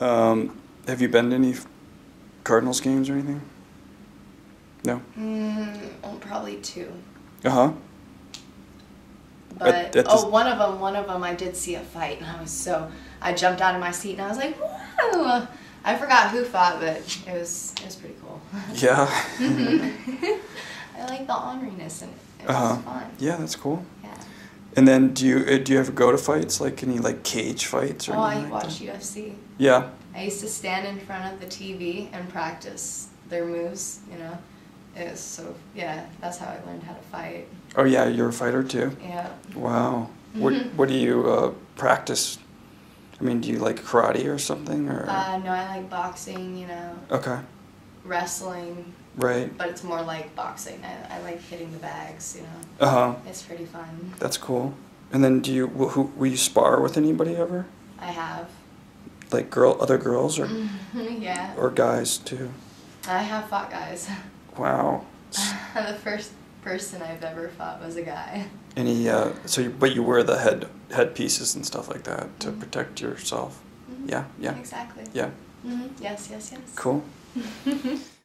Um, have you been to any Cardinals games or anything? No. Mm, oh, probably two. Uh huh. But At- oh, one of them, one of them, I did see a fight, and I was so I jumped out of my seat, and I was like, "Whoa!" I forgot who fought, but it was it was pretty cool. Yeah. I like the honoriness, and it was Uh huh. fun. Yeah, that's cool. And then do you uh, do you ever go to fights like any like cage fights or Oh, I like watch that? UFC. Yeah. I used to stand in front of the TV and practice their moves. You know, it was so yeah. That's how I learned how to fight. Oh yeah, you're a fighter too. Yeah. Wow. What Mhm. what do you uh, practice? I mean, do you like karate or something or? Uh, no, I like boxing. You know, okay. Wrestling, Right. but it's more like boxing. I, I like hitting the bags. You know, Uh huh. it's pretty fun. That's cool. And then do you wh- who will you spar with anybody ever? I have. Like girl, other girls or yeah. or guys too? I have fought guys. Wow. the first person I've ever fought was a guy. Any uh, so you, but you wear the head headpieces and stuff like that to Mhm. protect yourself. Mhm. Yeah. Yeah. Exactly. Yeah. Hmm Yes, yes, yes. Cool.